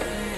Yeah.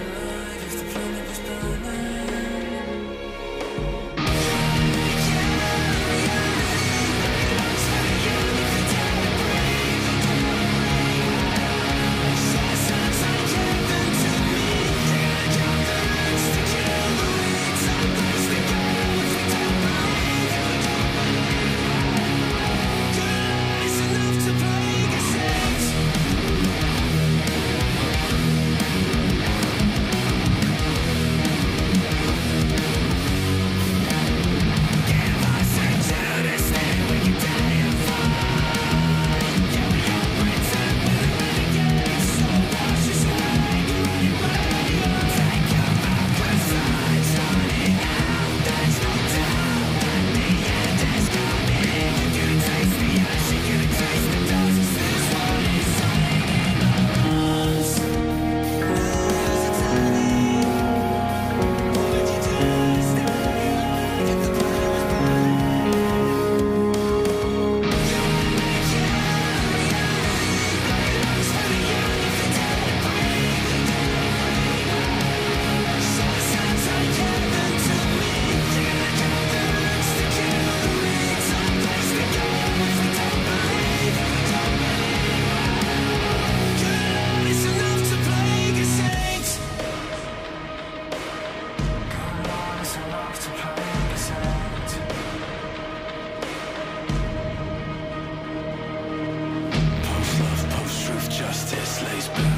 always be